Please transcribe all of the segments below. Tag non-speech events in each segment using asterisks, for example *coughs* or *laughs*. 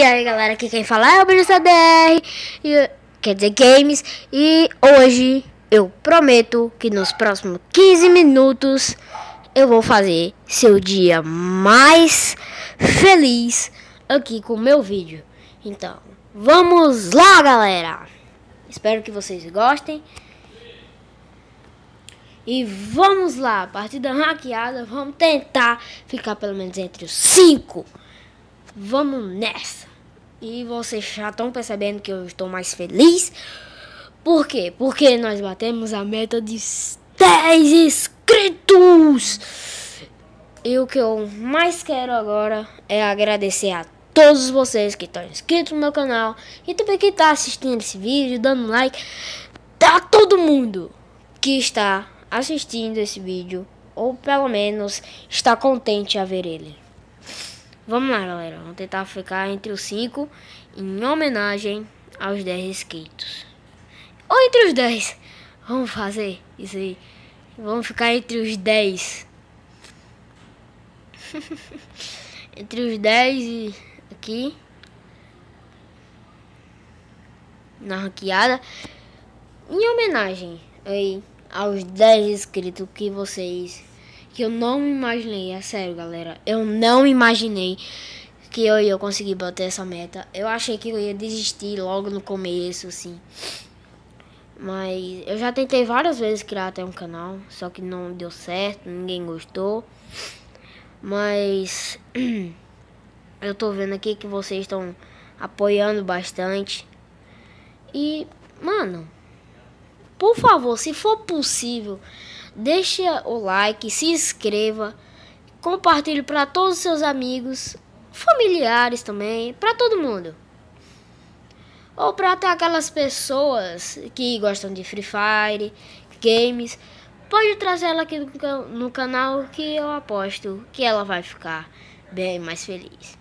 E aí galera, aqui quem fala é o Benissa DR, e, quer dizer Games, e hoje eu prometo que nos próximos 15 minutos eu vou fazer seu dia mais feliz aqui com o meu vídeo. Então, vamos lá galera! Espero que vocês gostem. E vamos lá, partida hackeada, vamos tentar ficar pelo menos entre os 5. Vamos nessa. E vocês já estão percebendo que eu estou mais feliz. Por quê? Porque nós batemos a meta de 10 inscritos. E o que eu mais quero agora é agradecer a todos vocês que estão inscritos no meu canal. E também quem está assistindo esse vídeo, dando like. Tá todo mundo que está assistindo esse vídeo. Ou pelo menos está contente a ver ele. Vamos lá, galera. Vamos tentar ficar entre os 5 em homenagem aos 10 inscritos. Ou entre os 10. Vamos fazer isso aí. Vamos ficar entre os 10. *laughs* entre os 10 e aqui. Na ranqueada. Em homenagem aí aos 10 inscritos que vocês que eu não imaginei, é sério, galera. Eu não imaginei que eu ia conseguir bater essa meta. Eu achei que eu ia desistir logo no começo, assim. Mas eu já tentei várias vezes criar até um canal, só que não deu certo, ninguém gostou. Mas *clears throat* eu tô vendo aqui que vocês estão apoiando bastante. E, mano, por favor, se for possível, Deixe o like, se inscreva, compartilhe para todos os seus amigos, familiares também, para todo mundo. Ou para até aquelas pessoas que gostam de Free Fire, games, pode trazer ela aqui no canal que eu aposto que ela vai ficar bem mais feliz.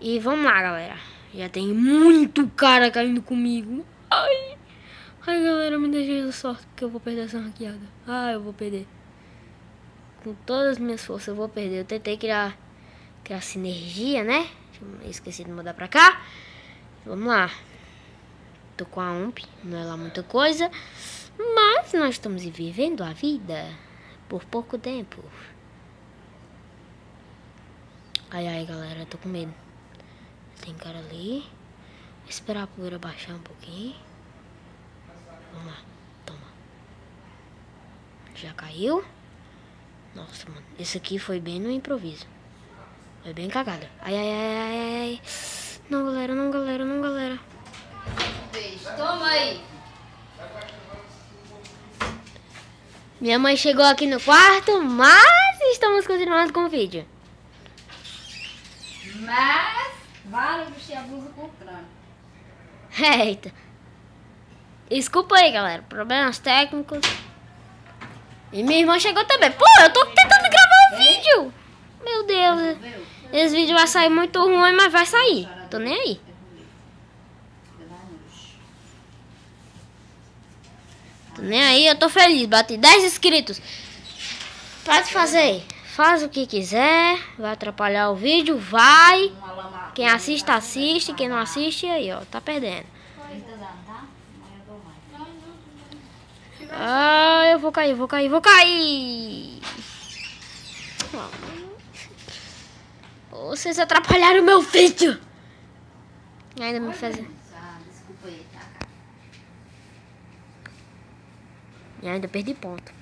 E vamos lá, galera. Já tem muito cara caindo comigo. Ai. Ai, galera, me deixei sorte porque eu vou perder essa ranqueada. Ah, eu vou perder. Com todas as minhas forças eu vou perder. Eu tentei criar, criar sinergia, né? Esqueci de mudar pra cá. Vamos lá. Tô com a UMP, não é lá muita coisa. Mas nós estamos vivendo a vida por pouco tempo. Ai, ai, galera, tô com medo. Tem cara ali. Vou esperar a poeira baixar um pouquinho. Vamos lá. Toma. Já caiu. Nossa, mano. Esse aqui foi bem no improviso. Foi bem cagada. Ai, ai, ai, ai, ai. Não, galera, não, galera, não, galera. Toma aí. Minha mãe chegou aqui no quarto, mas estamos continuando com o vídeo. Mas, vale vestir a blusa com *laughs* Eita. Desculpa aí, galera. Problemas técnicos. E minha irmã chegou também. Pô, eu tô tentando gravar o vídeo. Meu Deus. Esse vídeo vai sair muito ruim, mas vai sair. Tô nem aí. Tô nem aí, eu tô feliz. Bati 10 inscritos. Pode fazer. Faz o que quiser. Vai atrapalhar o vídeo, vai. Quem assiste, assiste. Quem não assiste, aí, ó. Tá perdendo. Ah, eu vou cair, vou cair, vou cair. Vocês atrapalharam o meu vídeo. Ainda me fazem. E ainda perdi ponto.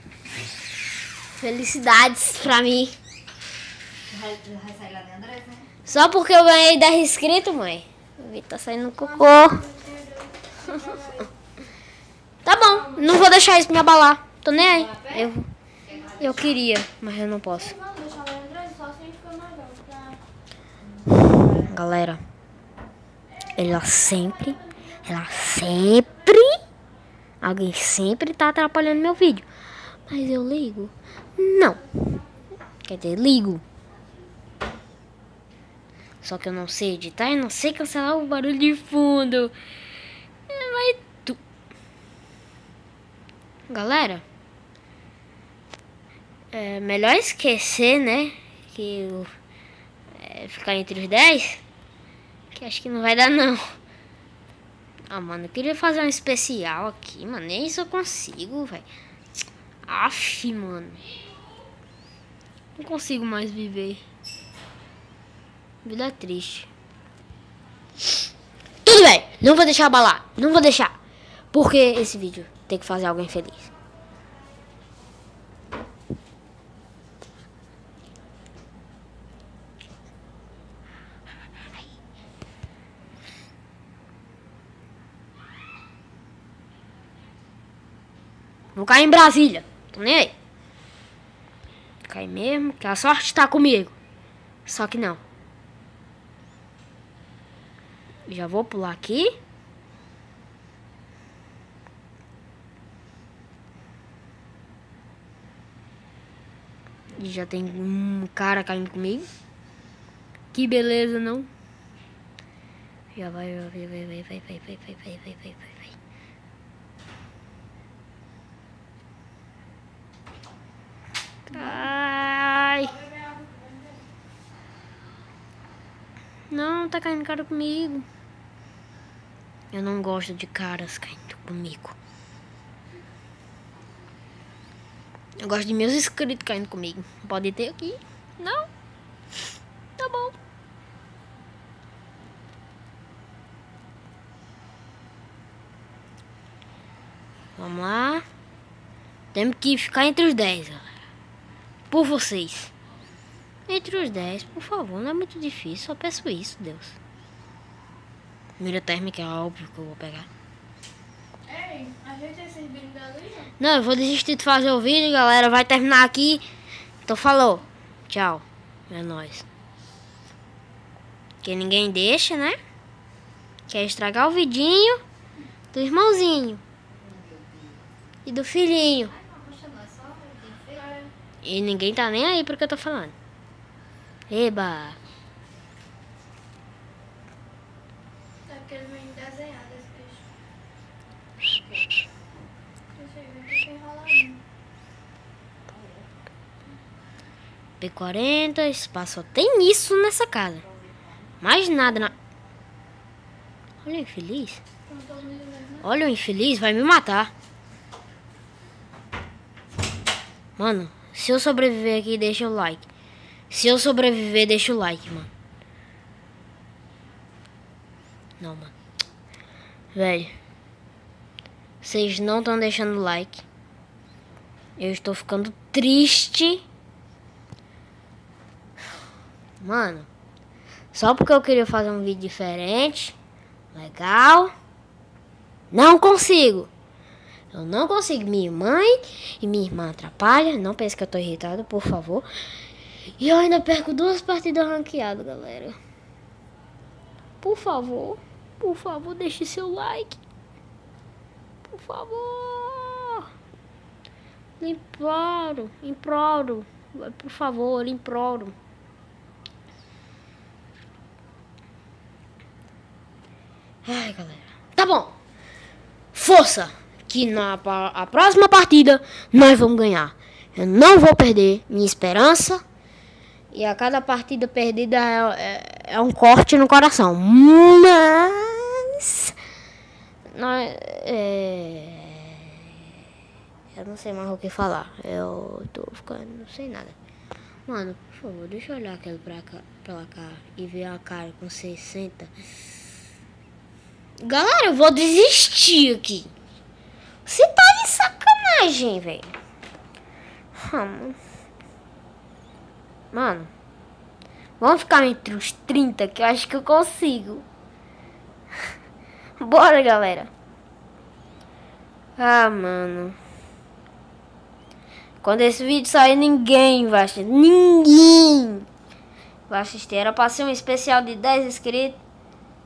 Felicidades pra mim. Só porque eu ganhei 10 inscritos, mãe. O tá saindo cocô. *laughs* Tá bom, não vou deixar isso me abalar. Tô nem aí. Eu, eu queria, mas eu não posso. Galera, ela sempre, ela sempre, alguém sempre tá atrapalhando meu vídeo. Mas eu ligo? Não. Quer dizer, ligo. Só que eu não sei editar e não sei cancelar o barulho de fundo. Mas Galera, é melhor esquecer, né? Que é, ficar entre os 10. Que acho que não vai dar não. Ah, mano, eu queria fazer um especial aqui, mano. Nem isso eu consigo, velho. Aff, mano. Não consigo mais viver. Vida triste. Tudo bem, não vou deixar abalar. Não vou deixar. Porque esse vídeo tem que fazer alguém feliz. Vou cair em Brasília. Tô nem aí. Cair mesmo, que a sorte tá comigo. Só que não. Já vou pular aqui. E já tem um cara caindo comigo. Que beleza, não? Já vai, vai, vai, vai, vai, vai, vai, vai, vai, vai, vai, vai. Ai. Não, tá caindo cara comigo. Eu não gosto de caras caindo comigo. Eu gosto de meus inscritos caindo comigo. Pode ter aqui? Não? Tá bom. Vamos lá. Temos que ficar entre os 10, galera. Por vocês. Entre os 10, por favor. Não é muito difícil. Só peço isso, Deus. Mira térmica é óbvio que eu vou pegar. Ajeita esses ali, ó. Não, eu vou desistir de fazer o vídeo, galera. Vai terminar aqui. Então falou. Tchau. É nóis. Que ninguém deixa, né? Quer estragar o vidinho do irmãozinho. E do filhinho. É. E ninguém tá nem aí pro que eu tô falando. Eba. É porque eles vêm P40, espaço só tem isso nessa casa. Mais nada na. Olha o infeliz. Olha o infeliz, vai me matar. Mano, se eu sobreviver aqui, deixa o like. Se eu sobreviver, deixa o like, mano. Não, mano. Velho. Vocês não estão deixando like. Eu estou ficando triste. Mano. Só porque eu queria fazer um vídeo diferente. Legal. Não consigo. Eu não consigo. Minha mãe e minha irmã atrapalham. Não pense que eu tô irritado, por favor. E eu ainda perco duas partidas ranqueadas, galera. Por favor. Por favor, deixe seu like. Por favor. Imploro. Imploro. Por favor, imploro. Ai, galera. Tá bom. Força! Que na a próxima partida nós vamos ganhar. Eu não vou perder minha esperança. E a cada partida perdida é, é- é um corte no coração. Mas. Nós, é, eu não sei mais o que falar. Eu tô ficando. Não sei nada. Mano, por favor, deixa eu olhar aquele pra cá, pra cá e ver a cara com 60. Galera, eu vou desistir aqui. Você tá de sacanagem, velho. Mano. Mano. Vamos ficar entre os 30 que eu acho que eu consigo. *laughs* Bora, galera. Ah, mano. Quando esse vídeo sair, ninguém vai assistir. Ninguém vai assistir. Era pra ser um especial de 10 inscritos.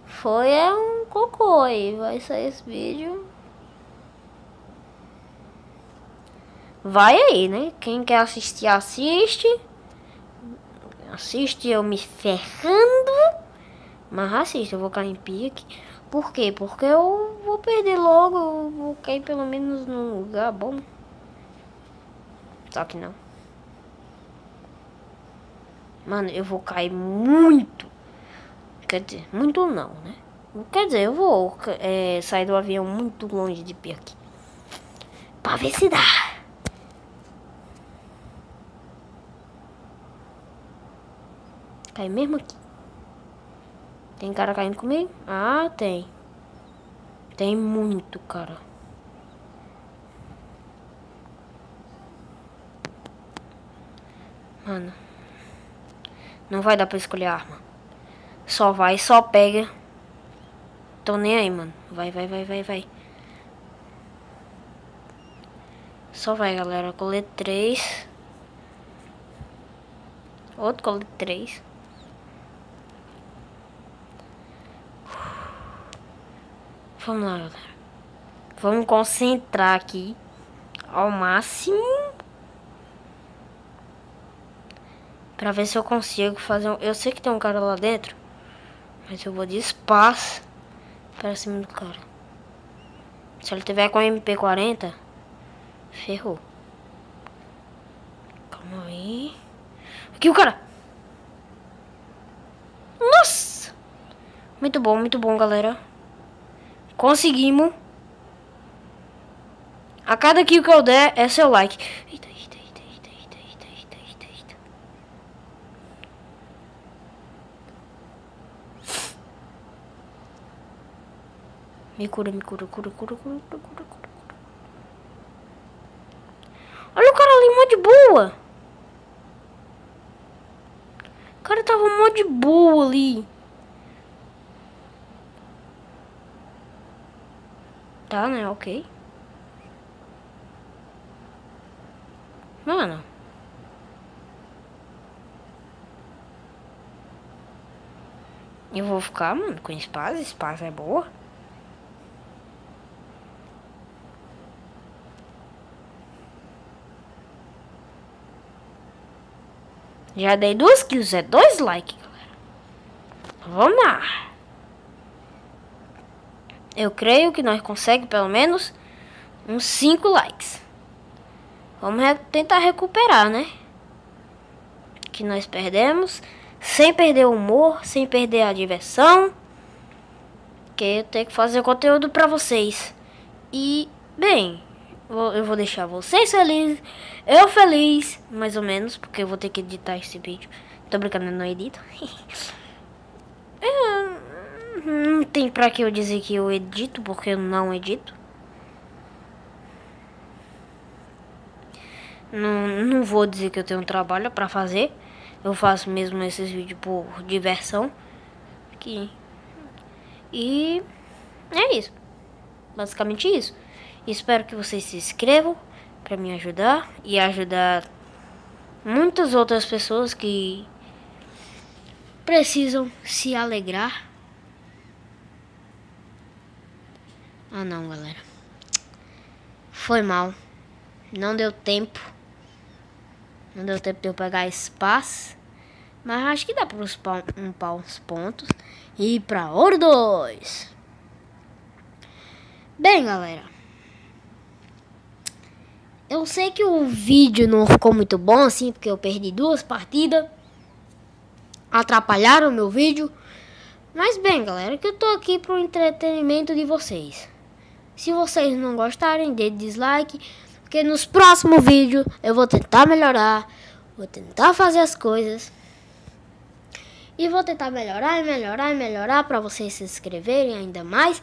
Foi é um cocô aí. Vai sair esse vídeo. Vai aí, né? Quem quer assistir, assiste. Assiste eu me ferrando. Mas assiste, eu vou cair em pique. Por quê? Porque eu vou perder logo. Eu vou cair pelo menos num lugar bom. Só que não. Mano, eu vou cair muito. Quer dizer, muito não, né? Quer dizer, eu vou é, sair do avião muito longe de aqui. Pra ver se dá. Cai mesmo aqui. Tem cara caindo comigo? Ah, tem. Tem muito, cara. Mano. Não vai dar pra escolher arma. Só vai, só pega. Tô nem aí, mano. Vai, vai, vai, vai, vai. Só vai, galera. Colete 3. Outro colete 3. Vamos lá, galera. Vamos concentrar aqui ao máximo. Pra ver se eu consigo fazer um... Eu sei que tem um cara lá dentro. Mas eu vou de espaço para cima do cara. Se ele tiver com MP40, ferrou. Calma aí. Aqui o cara. Nossa! Muito bom, muito bom, galera. Conseguimos. A cada kill que eu der é seu like. Eita, eita, eita, eita, eita, eita. Me cura, me cura, cura, cura, cura, cura, cura, cura. Olha o cara ali, mó de boa. O cara tava mó de boa ali. Tá, né? Ok. Mano. Eu vou ficar, mano, com espada. Espada é boa. Já dei duas kills, é dois likes, galera. Vamos lá. Eu creio que nós conseguimos pelo menos uns 5 likes. Vamos re tentar recuperar, né? Que nós perdemos. Sem perder o humor, sem perder a diversão. Que eu tenho que fazer conteúdo pra vocês. E, bem, eu vou deixar vocês felizes. Eu feliz, mais ou menos, porque eu vou ter que editar esse vídeo. Tô brincando, não edito. *laughs* é, não tem pra que eu dizer que eu edito, porque eu não edito. Não, não vou dizer que eu tenho trabalho pra fazer. Eu faço mesmo esses vídeos por diversão. Aqui. E é isso. Basicamente isso. Espero que vocês se inscrevam para me ajudar e ajudar muitas outras pessoas que precisam se alegrar Ah não, galera. Foi mal. Não deu tempo. Não deu tempo de eu pegar espaço. Mas acho que dá para um pau uns pontos. E para ouro 2. Bem, galera. Eu sei que o vídeo não ficou muito bom assim, porque eu perdi duas partidas. Atrapalharam meu vídeo. Mas bem, galera, que eu tô aqui pro entretenimento de vocês. Se vocês não gostarem, dê dislike. Porque nos próximos vídeos eu vou tentar melhorar. Vou tentar fazer as coisas. E vou tentar melhorar e melhorar e melhorar para vocês se inscreverem ainda mais.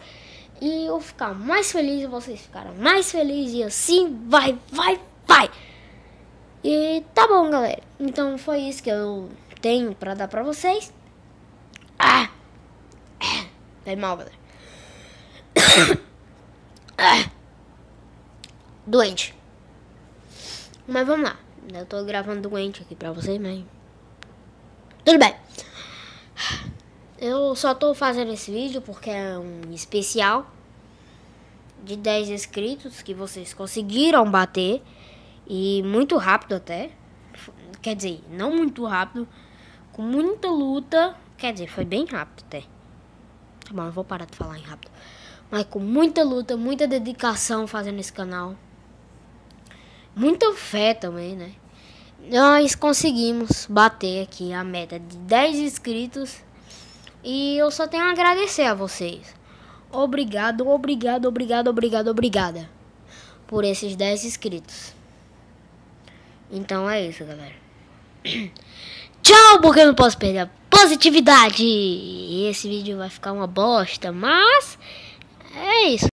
E eu ficar mais feliz, vocês ficarem mais felizes. E assim vai, vai, vai. E tá bom, galera. Então foi isso que eu tenho para dar para vocês. Ah! *coughs* Foi mal, galera. *coughs* Ah. Doente. Mas vamos lá. Eu tô gravando doente aqui pra vocês, mas... Tudo bem. Eu só tô fazendo esse vídeo porque é um especial de 10 inscritos que vocês conseguiram bater. E muito rápido até. Quer dizer, não muito rápido. Com muita luta. Quer dizer, foi bem rápido até. Tá bom, eu vou parar de falar em rápido mas com muita luta, muita dedicação fazendo esse canal. Muita fé também, né? Nós conseguimos bater aqui a meta de 10 inscritos E eu só tenho a agradecer a vocês. Obrigado, obrigado, obrigado, obrigado, obrigada. Por esses 10 inscritos. Então é isso, galera. *clears throat* Tchau, porque eu não posso perder a positividade. Esse vídeo vai ficar uma bosta, mas é isso.